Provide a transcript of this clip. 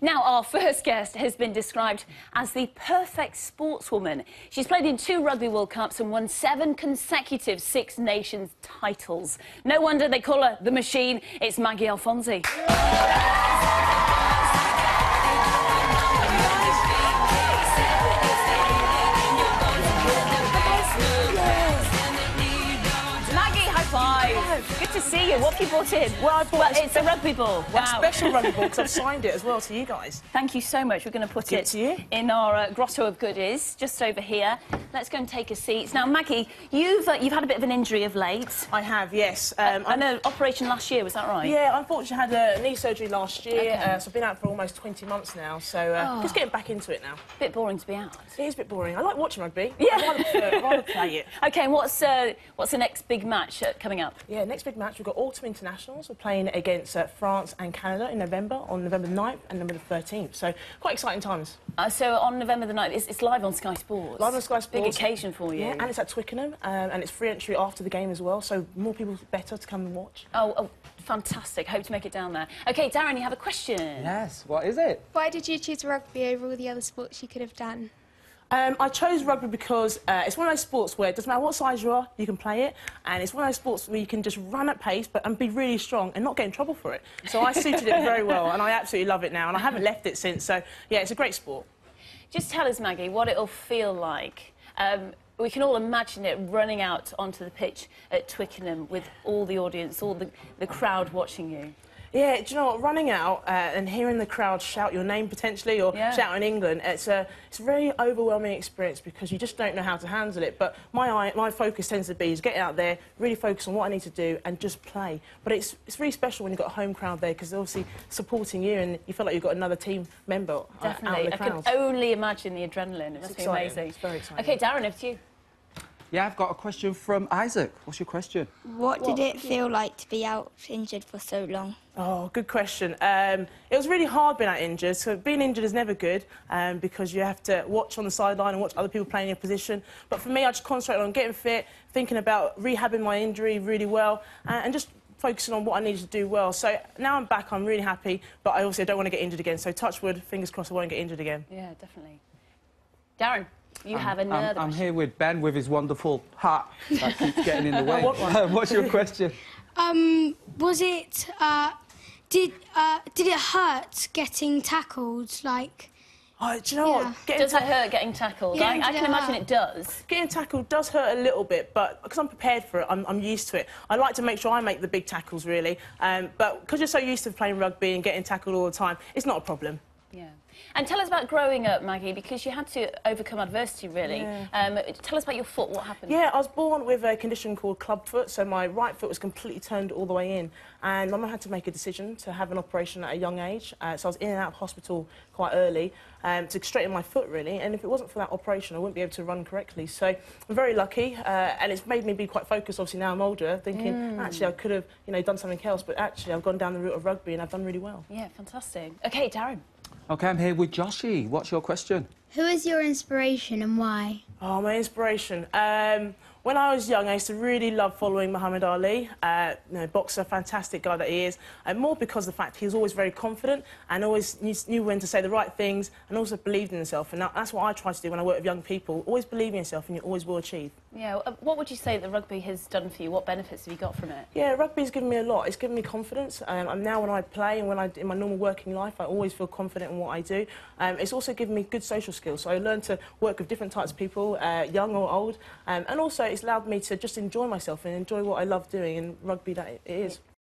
Now, our first guest has been described as the perfect sportswoman. She's played in two Rugby World Cups and won seven consecutive Six Nations titles. No wonder they call her the Machine. It's Maggie Alphonsi. Maggie, high five. Good to see you. What have you brought in? Well, I bought well it's a rugby ball. Wow. A special rugby ball because I've signed it as well to you guys. Thank you so much. We're going to put it it to you. in our uh, grotto of goodies, just over here. Let's go and take a seat. Now, Maggie, you've uh, you've had a bit of an injury of late. I have, yes. Um, I know operation last year. Was that right? Yeah, unfortunately, I had a knee surgery last year, Okay. uh, so I've been out for almost 20 months now. So uh, Oh. just getting back into it now. A Bit boring to be out. It is a bit boring. I like watching rugby. Yeah. I'd rather, prefer- rather play it. Okay, and what's uh, what's the next big match uh, coming up? Yeah, next big match, we've got Autumn Internationals. We're playing against uh, France and Canada in November, on November 9th and November the 13th. So quite exciting times. Uh, so on November the 9th, it's, it's live on Sky Sports. Live on Sky Sports. Big occasion for you. Yeah, and it's at Twickenham, um, and it's free entry after the game as well, so more people better to come and watch. Oh, oh, fantastic. Hope to make it down there. Okay, Darren, you have a question. Yes, what is it? Why did you choose rugby over all the other sports you could have done? Um, I chose rugby because uh, it's one of those sports where it doesn't matter what size you are, you can play it, and it's one of those sports where you can just run at pace but and be really strong and not get in trouble for it. So I suited it very well, and I absolutely love it now, and I haven't left it since. So yeah, it's a great sport. Just tell us, Maggie, what it'll feel like. Um, we can all imagine it running out onto the pitch at Twickenham with all the audience, all the, the crowd watching you. Yeah, do you know what? Running out uh, and hearing the crowd shout your name potentially or Yeah. shout in England, it's a it's a very overwhelming experience because you just don't know how to handle it. But my eye, my focus tends to be is get out there, really focus on what I need to do and just play. But it's it's really special when you've got a home crowd there because they're obviously supporting you and you feel like you've got another team member out Definitely. in the I can only imagine the adrenaline. It must be exciting. amazing. It's very exciting. Okay, Darren, over to you. Yeah, I've got a question from Isaac. What's your question? What did it feel like to be out injured for so long? Oh, good question. Um, it was really hard being out injured. So being injured is never good um, because you have to watch on the sideline and watch other people playing your position. But for me, I just concentrated on getting fit, thinking about rehabbing my injury really well, and, and just focusing on what I needed to do well. So now I'm back, I'm really happy, but I also don't want to get injured again. So touch wood, fingers crossed I won't get injured again. Yeah, definitely. Darren, you I'm, another I'm question. here with Ben with his wonderful hat that keeps getting in the way. want one. What's your question? Um, was it, uh, did, uh, did it hurt getting tackled? Like, Oh, do you know Yeah. what? Getting Does it hurt getting tackled? Yeah, I, I did can it imagine hurt? it does. Getting tackled does hurt a little bit, but because I'm prepared for it, I'm, I'm used to it. I like to make sure I make the big tackles, really. Um, but because you're so used to playing rugby and getting tackled all the time, it's not a problem. Yeah. And tell us about growing up, Maggie, because you had to overcome adversity, really. Um, tell us about your foot. What happened? Yeah, I was born with a condition called clubfoot, so my right foot was completely turned all the way in. And Mum had to make a decision to have an operation at a young age. Uh, so I was in and out of hospital quite early um, to straighten my foot, really. And if it wasn't for that operation, I wouldn't be able to run correctly. So I'm very lucky, uh, and it's made me be quite focused. Obviously, now I'm older, thinking actually I could have, you know, done something else. But actually, I've gone down the route of rugby, and I've done really well. Yeah, fantastic. Okay, Darren. Okay, I'm here with Joshy. What's your question? who is your inspiration and why? Oh, my inspiration. Um, when I was young, I used to really love following Muhammad Ali. Uh, you know, boxer, fantastic guy that he is. And more because of the fact he was always very confident and always knew, knew when to say the right things and also believed in himself. And that, that's what I try to do when I work with young people. Always believe in yourself and you always will achieve. Yeah, uh, what would you say that rugby has done for you? What benefits have you got from it? Yeah, rugby's given me a lot. It's given me confidence. Um, and now when I play and when I in my normal working life, I always feel confident in what I do. Um, it's also given me good social skills. So I learned to work with different types of people, uh, young or old. Um, and also it's allowed me to just enjoy myself and enjoy what I love doing. And rugby, that it is.